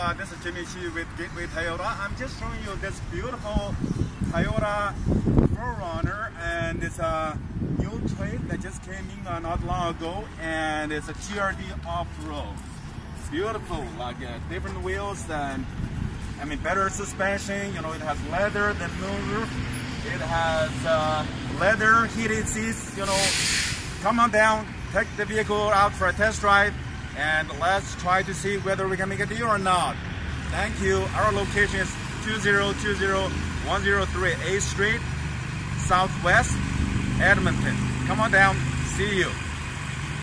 Uh, this is Jimmy Chi with Gateway Toyota. I'm just showing you this beautiful Toyota 4Runner and it's a new trade that just came in uh, not long ago and it's a TRD off-road. Beautiful, like uh, different wheels and I mean better suspension, you know it has leather than moonroof. It has uh, leather heated seats, you know. Come on down, take the vehicle out for a test drive and let's try to see whether we can make a deal or not. Thank you. Our location is 2020 103 8th Street, Southwest, Edmonton. Come on down. See you.